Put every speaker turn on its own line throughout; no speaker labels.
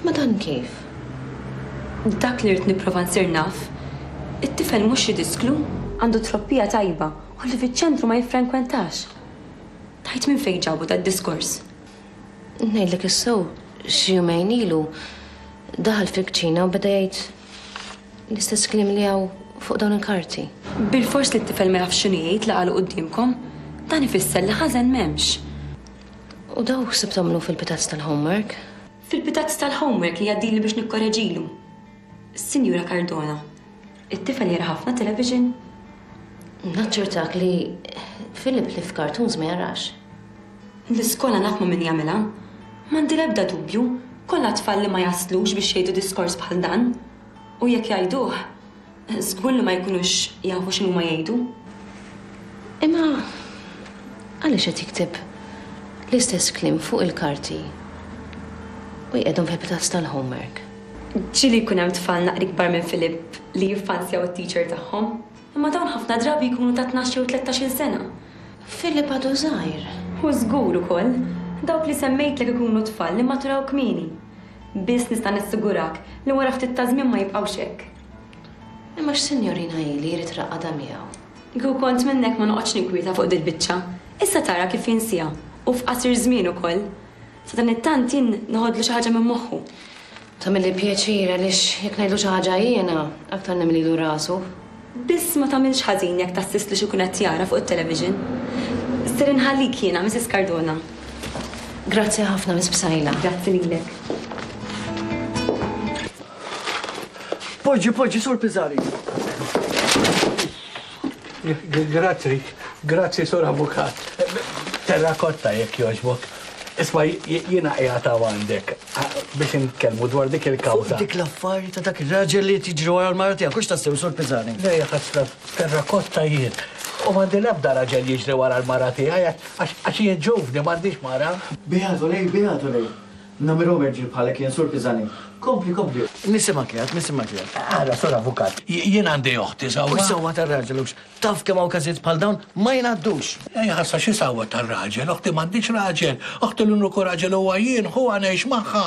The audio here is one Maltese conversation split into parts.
Imma dan kif?
Dak li rid nipprova nsir naf, it-tifel mhux xi disklu? Għandu t-trobbija tajba u li fiċ-ċentru ma jiffrenkwentax. Tgħid minn fejn ġabu dad-diskors?
Ngħidlek is-sew, xi jumejn ilu daħal fil-kċina u beda jgħid L-istess klim li għaw fuq dawn il-karti.
Bil-fors li t-tifel ma jafx x'inhi jgħid li qalu quddiemkom, dan ifisser li ħażen m'hemmx.
U daw ħsibt tagħmlu fil-pitazz tal-homework?
Fil-pitazz tal-homework li jgħaddili biex nikkoreġilu. Sinjura Cardona, it-tifel jara ħafna television?
Naċċertak li Philip li f'kartuns ma jarax.
L-iskola nafhmu min jagħmilha. M'għandi l-ebda dubju, kollha tfal li ma jaslux biex jgħidu diskors bħal dan. U jekk jgħiduh, żgur li ma jkunux jafu x'inhuma jgħidu.
Imma għaliex qed jikteb l-istess kliem fuq il-karti u jqiegħdhom fil-pitazz tal-homework?
Ġieli jkun hemm tfal naqra ikbar minn Philip li jiffansjaw it-teacher tagħhom. Imma dawn ħafna drabi jkunu ta' tnax jew tlettax-il sena.
Philip għadu żgħir.
U żgur ukoll, dawk li semmejtlek ikunu tfal li mmaturaw kmieni. Biss nista' nassigurak li wara ftit ta' żmien ma jibqgħux hekk.
Imma x'sinjorina hi li jrid raqada miegħu?
Kieku kont minnek ma noqgħodx ninkwieta fuq dil-biċċa. Issa tara kif jinsiha, u f'qasir żmien ukoll. Sadanittant jien noħodlu xi ħaġa minn moħħu.
Tagħmilli pjaċir għaliex jekk ngħidlu xi ħaġa jiena, aktar nimlilu rasu.
Biss ma tagħmilx ħażin jekk tassist li xi jkun qed jara fuq it-television. Ser inħallik jiena, Mrs. Cardona.
Grazzi ħafna, Miss Psaila.
Grazzi lilek.
Poġġi, poġġi, Sur Piżari.
Grazzi, grazzi Sur Avukat. Terrakotta jekk jogħġbok. Isma' jiena qiegħed hawn għandek biex inkellmu dwar dik il-kawża.
Dik l-affari ta' dak ir-raġel li qed jiġri wara l-mara tiegħek hux tassew Sur Pisani?
Le ja ħasra, terrakotta jien. U m'għandi l-ebda raġel jiġri wara l-mara tiegħi għax jien ġuvni m'għandix mara.
Beato lei, beato lei. Namirhom irġiel bħalek jien, Sur Pisani. Kompli, kompli. Nisimgħek qiegħed, nisimgħek qiegħed.
Ara, Sur Avukat. Jien għandi
oħti
sewwa.
U sewwa tar-raġel, hux taf kemm hawn każijiet bħal dawn ma jingħaddux!
Ej ħassa, xi sewwa tar-raġel? Oħti m'għandhiex raġel. Oħti l-uniku raġel huwa jien, ħuha ngħix magħha.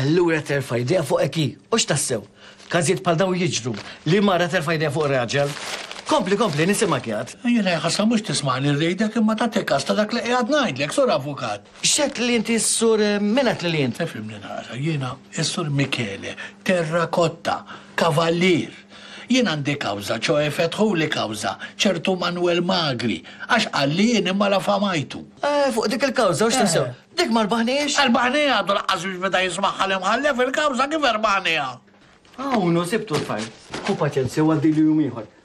Allura terfa' idejha fuq hekk hi. Hux tassew. Każijiet bħal dawn jiġru. Li mara terfa' idejha fuq raġel. Kompli, kompli, nisimgħek qiegħed.
Jiena, ej ħassa, mhux tismagħni rridek imma tagħti kas ta' dak li qiegħed ngħidlek, Sur Avukat.
X'għedt li inti s-Sur min għedt li int?
Ifhimni naqra, jiena s-Sur Michele Terracotta, Kavallier. Jien għandi kawża, ċoe fetħuli kawża ċertu Manwel Magri, għax qal li jien immalafamajtu.
Eh, fuq dik il-kawża, u x'tinsew? Dik ma
rbaħniex? Rbaħniha, għadu laqqas biex beda jismagħha l-Imħallef il-kawża, kif rbaħniha?
Hawn hu sibtu l-fajl. Ħu paċenzja u għaddilu jum ieħor.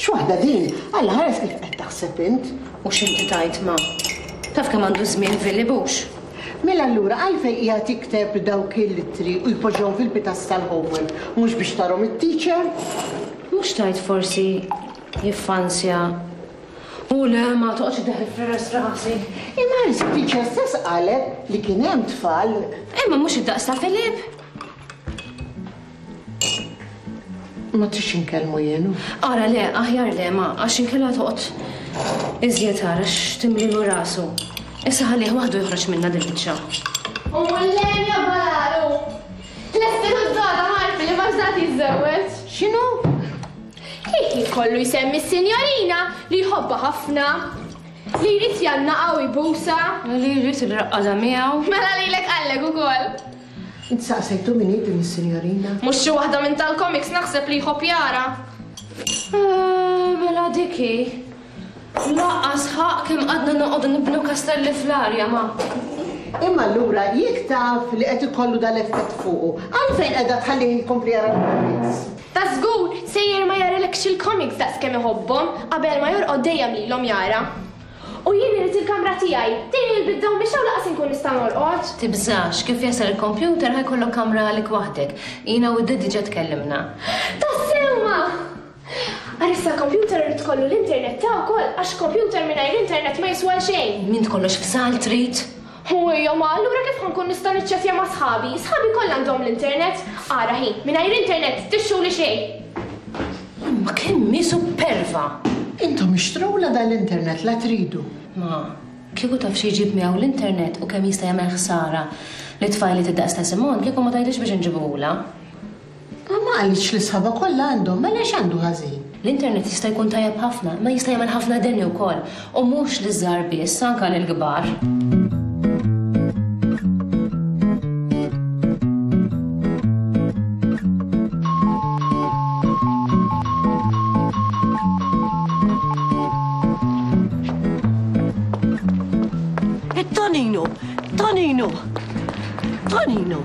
X'waħda din! Alla ħares kif qed taħseb int!
U x'inti tgħid ma'. Taf kemm għandu żmien Villi Bush?
Mela allura għalfejn qiegħed jikteb dawk il-ittri u jpoġġihom fil-pitas tal-homework? Mhux biex tarhom it-teacher?
Mhux tgħid forsi jiffansja hu le ma toqgħodx iddaħħel fl-iress rasi.
Imma Alice it-teacher stess qalet li kien hemm tfal.
Imma mhux id-daqs ta' Philip!
Ma tridx inkellmu jien.
Ara le, aħjar le ma, għax inkella toqgħod iżjed ara għax timlilu rasu. Issa ħallih waħdu joħroġ minna dil-biċċa.
U mullem ja balaru! Tlesti ħudżola marfi li ma xtaqt jiżżewweġ.
X'inhu?
Kif jkollu jsemmi s-sinjorina li jħobba ħafna? Li jrid jannaqaw ibusa?
Li jrid il-raqqada miegħu?
Mela lilek qallek ukoll. Int saqsejtu
min hi din is-sinjorina?
Mhux xi waħda minn tal-komiks naħseb li jħobb jara.
Eeh, mela dik hi. Laqgħa sħaq kemm qgħadna noqogħdu nibnu kastelli fl-arja ma'.
Imma allura jekk taf li qed ikollu dal-effett fuqu, għalfejn qiegħda tħallih jkompli jara l-komiks?
Ta' żgur, sejjer ma jaralekx il-komiks daqs kemm iħobbhom, qabel ma jorqod dejjem lilhom jara. U jien irrid il-kamra tiegħi. Tgħin li l-bidda u mixew laqas inkun nista' norqod.
Tibżax, kif jasal il-kompjuter ħa jkollok kamra għalik waħdek. Jiena u d-Dad diġà tkellimna.
Tassewma! Għalissa l-kompjuter irid ikollu l-internet ta' wkoll għax kompjuter mingħajr internet ma jiswa xejn.
Min tkollox f'sal trid?
Hu jew ma, allura kif ħa nkun nista' niċċetja ma' sħabi? Sħabi kollha għandhom l-internet. Ara hi, mingħajr internet tixxuli xejn!
Imma kemm hi supperva!
Intom ixtrulha dan l-internet la tridu.
Ma, kieku taf xi jġib miegħu l-internet u kemm jista' jagħmel ħsara lit-tfajliet id-daqs ta' Simone, kieku ma tgħidlix biex inġibuhulha.
Imma ma qalitx li sħabha kollha għandhom, mela x'għandu ħażin?
L-internet jista' jkun tajjeb ħafna, imma jista' jagħmel ħafna deni wkoll, u mhux liż-żgħar biss, anke
lill-kbar. It-Toninu! Toninu! Toninu!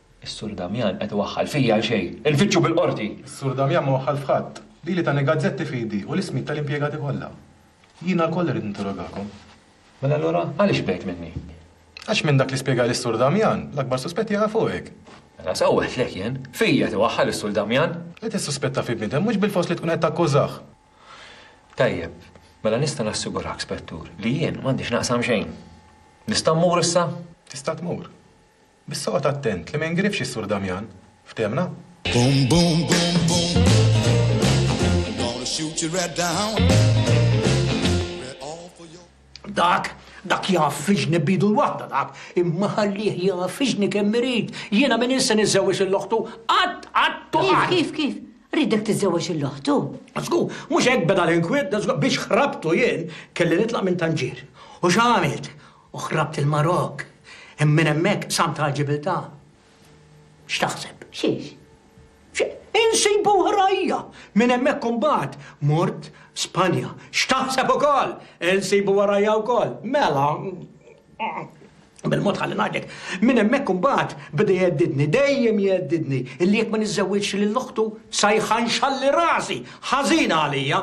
Is-Sur Damjan qed iwaħħal fija għal xejn. Infittxu bil-Qorti!
Is-Sur Damjan ma waħħal f'ħadd. Lili tani gazzetti f'idi u l-ismijiet tal-impjegati kollha. Jiena lkoll irrid ninterogakom.
Mela allura għaliex bgħidt minni?
Għax minn dak li spjegali s-Sur Damjan, l-akbar suspett jaqa' fuqek.
Mela sewwħtlek jien. Fija qed iwaħħal is-Sur Damjan.
Li tissuspetta fi bniedem mhux bilfors li tkun qed takkużah.
Tajjeb, mela nista' nassigurak, Spettur, li jien m'għandix naqsam xejn. Nista' mmur issa?
Tista' tmur. Biss oqgħod attent li ma jingrifx is-Sur Damian. Fthemna?
Boom boom boom boom boom I'm gonna shoot you right down
Dak, dak jaf fiġni bidu l-wahda dak, imma ħallih jaf fiġni kemm irid. Jiena minn insa niżewweġ il-loħtu, qatt,
qatt,
qatt.
Kif, kif? Ridek tiżewweġ il-loħtu?
Żgu, mhux hekk beda l-inkwiet, biex ħrabtu jien kelli nitlaq minn tanġir. U x'għamilt? U ħrabt il-Marokk. Hemm minn hemmhekk qsamt għal Ġibiltà. X'taħseb?
Xiex?
Insibu warajja! Minn hemmhekk imbagħad mort Spanja. X'taħseb ukoll? Insibu warajja wkoll. Mela, bil-mod ħalli ngħidlek, minn hemmhekk imbagħad beda jgħeddidni, dejjem jgħeddidni, illi jekk ma niżżewwiġx lil oħtu sa jħanxalli rasi! Ħażina għalija!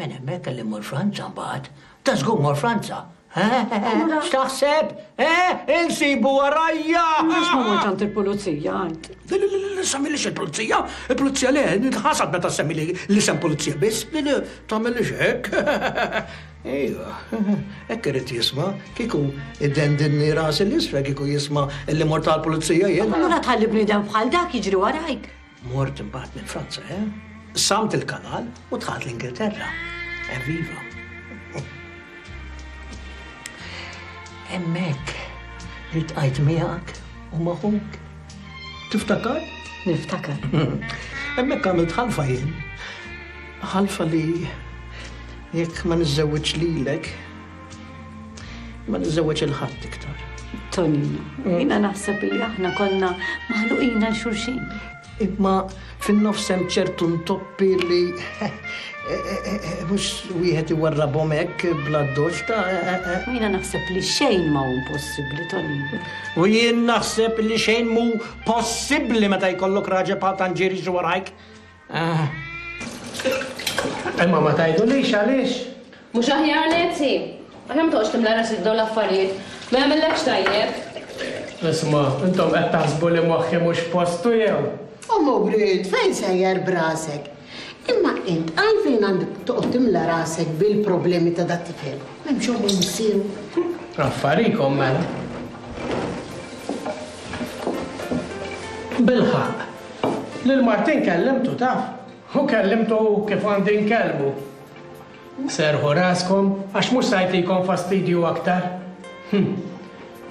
Minn hemmhekk kelli mmur Franza mbagħad. Ta' żgur mor Franza. X'taħseb? Eh, insibu warajja!
Għax ma mortx għand il-pulizija
għand. Le, le, le, semmilix il-pulizija. Il-pulizija le, nitħasad meta semmi l-isem pulizija biss. Le, le, tagħmilix hekk. Ejwa, hekk irid jisma' kieku id-dendinni rasi l-isfel kieku jisma' li mort għall-pulizija jien.
Allura tħalli bniedem bħal dak jiġri warajk.
Mort imbagħad minn Franza, eh? Samt il-kanal u dħalt l-Ingilterra. Evviva! Emmek, il-tqajt miegħek u maħuk. Tiftakar?
Niftakar.
Emmek għamilt ħalfa jien. Ħalfa li jekk ma niżżewġ lilek, Ma niżewweġ il-ħadd iktar.
Tonina, mm. jina naħseb li aħna konna maħluqina xulxin.
Imma fin-nofs hemm ċertu ntoppi li
eh, eh, eh, mhux wieħed iwarrabhom hekk bla doċ ta'
Jina naħseb li xejn ma hu possibbli, Tonina.
U jien naħseb li xejn mu possibbli meta jkollok raġel bħal tanġiri xi warajk.
Imma ma tgħidulix għaliex?
Mhux aħjar Nancy? Aħjar ma toqgħodx timla rasek dawn l-affarijiet. Ma jagħmillekx tajjeb.
Isma', intom qed taħsbu li moħħi mhux f'postu jew?
Ommu Brid, fejn sejjer b'rasek? Imma int għalfejn għandek toqgħod timla rasek bil-problemi ta' dat tifel? M'hemmx ommu missieru.
Affarikom mela. Bilħaq, Lil Martin kellimtu taf, u kellimtu kif għandi nkellmu. Serrħu raskom għax mhux se jtikom fastidju aktar. Hm,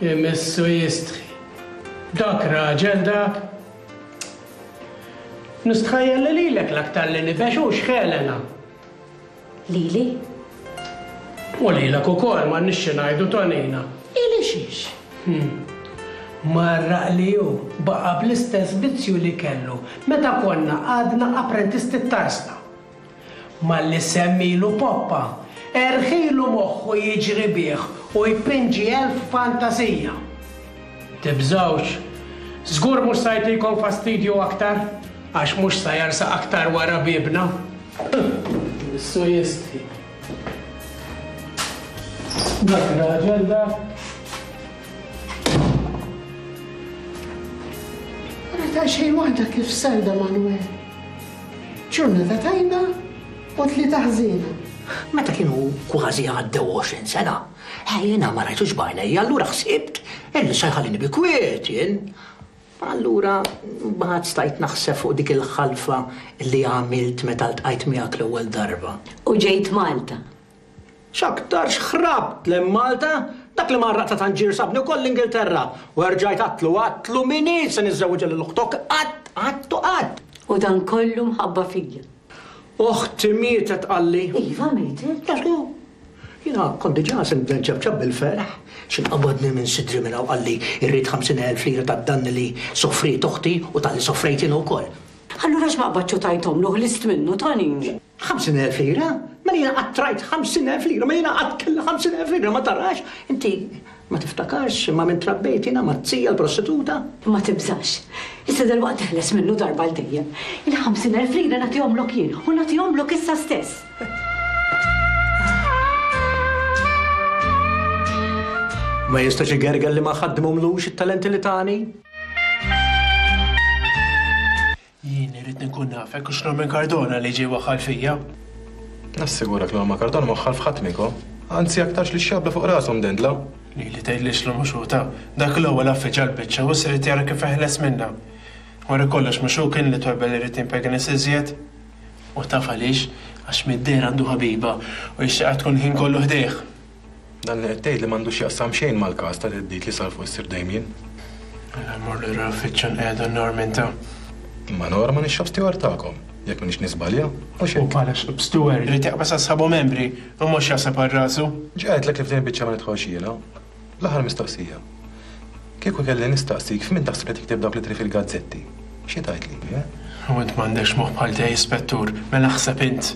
imissu jistħi. Dak raġel dak! Nistħajjel li lilek l-aktar li nibgħex hux Helena.
Lili.
U lilek ukoll, m'għandniex xi ngħidu Tonina.
Ili xiex?
Hm. Mgħarraq li hu baqa' bl-istess vizzju li kellu meta konna għadna apprentisti t-tarsna. Malli semmilu Poppa, erħilu moħħu jiġri bih u jpinġi elf fantasija. Tibżgħux! Żgur mhux sa jtikom fastidju aktar, għax mhux sa jarsaq aktar wara biebna. Wissu jistħi. Dak ir-raġel dak.
Ara ta' xejn waħda kif selda Manuel. Ġurnata tajba u tlieta ħżiena.
Meta kienu kważi għaddew 20 sena, Eħe jiena ma rajtux b'għajnejja allura ħsibt illi se jħallini bi kwiet jien. Allura mbagħad stajt naħseb fuq dik il-ħalfa li għamilt meta ltqajt miegħek l-ewwel darba.
U ġejt Malta.
X'aktarx ħrabt lejn Malta, dak li ma għarraq ta' tanġir sabni wkoll l-Ingilterra. U erġajt għadtlu għadtlu min hi se niżżewwġha lil oħtok qatt, qatt
u qatt. U dan kollu mħabba fija.
Oħti mietet qalli.
Iva mietet.
Jaslu. Jiena kont diġà se nibda nċapċap bil-ferħ, xi qabadni minn sidri mela u qalli jrid ħamsin elf lira tad-danni li sofriet oħti u talli sofrejt jiena wkoll.
Allura għax ma qbadtx u tajthomlu, ħlist minnu, tani?
Ħamsin elf lira? Mela jiena qatt rajt ħamsin elf lira, mela jiena qatt kelli ħamsin elf lira, ma tarax inti? Ma tiftakarx, imma minn trabbejt jiena mat-zija l-prostituta?
Ma tibżax. Issa dalwaqt teħles minnu darba għal dejjem. Il-ħamsin elf lira nagħtihomlok jien u nagħtihomlok issa stess.
Ma jistax igerger li ma ħaddmhomlux it-talenti li tani?
Jien irrid inkun naf hekk hux Norman Cardona li ġej waħħal fija.
Nassigurak li Norman Cardona ma waħħal f'ħadd minnkom. Anzi aktarx lix-xabla fuq rasu mdendla.
Lili tgħid li xlu mhux hu ta dak l-ewwel affiġġa l-biċċa u issa jrid jara kif iħeles minnha. Wara kollox mhux hu kien li twebba li rrid jimpegnis iżjed? U taf għaliex? Għax mid-dehra għandu ħabiba u jixtieqha tkun il-ħin kollu ħdejh.
Dan li qed tgħidli m'għandu x'jaqsam xejn mal-każ ta' theddid li sar fuq is-Sir Damien.
Mela mmur lura l-uffiċċju nqiegħed u
ndur minn ta'. Imma Norman ix-shop steward tagħkom, jekk m'iniex nisbalja, mhux
hekk?
U
bħala shop steward irid jaqbeż asħabu membri u mhux jaħseb għal rasu?
Ġa għedtlek li f'din il-biċċa ma nidħolx jiena. L-aħħar mistoqsija. Kieku kelli nistaqsik f'min taħseb li tikteb dawk l-ittri fil-gazzetti, xi tgħidli, eh?
U int m'għandekx moħħ bħal tiegħi Spettur, mela ħseb int!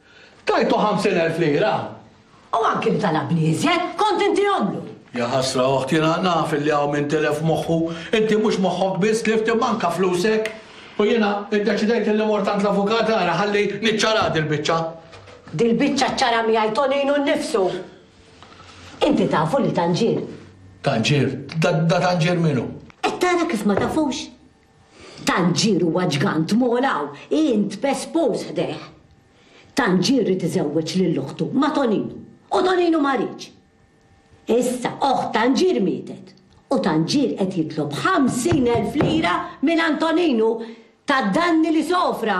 Tajtu ħamsin elf lira!
U anki mtalabni iżjed, kont inti omlu!
Jaħasra oħt, jiena naf illi hawn min tilef moħħu. Inti mhux moħħok biss tlift imma anke flusek. U jiena iddeċidejt illi mort għand l-avukat ara ħalli niċċaraha dil-biċċa.
Dil-biċċa ċċaraha miegħi Toninu nnifsu! Inti tafu lil Tanġier?
Tanġier? Da Tanġier min hu?
Qed tara kif ma tafux? Tanġir huwa ġgant mogħla u int pespouż ħdejh. Tanġir ried iżewweġ lil oħtu ma' Toninu u Toninu ma riedx. Issa oħt Tanġir mietet u Tanġir qed jitlob ħamsin elf lira mingħand Toninu
tad-danni li sofra.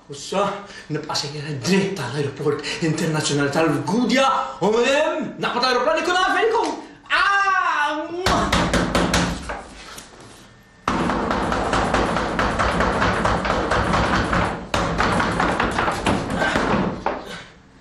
Issa nibqa' sejjer dritt għall-Ajruport Internazzjonali tal-Gudja u minn
hemm naqbad ajruplan ikun
għaraf fejn ikun! Aww!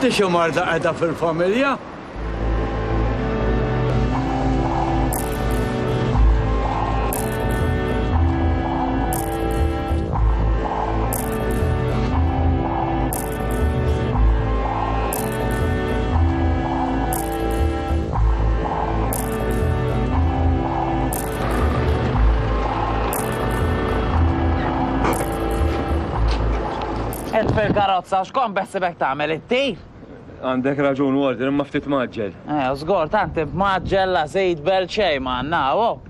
Di
xi marda qiegħda fil-familja?
Qed fil-karozza, x'kont beħsibek tagħmel it-tir?
Għandek raġun Warden, imma ftit maġġel.
Eh, żgur, tant
int maġġel la żejt bel xejn ma għandna, oh.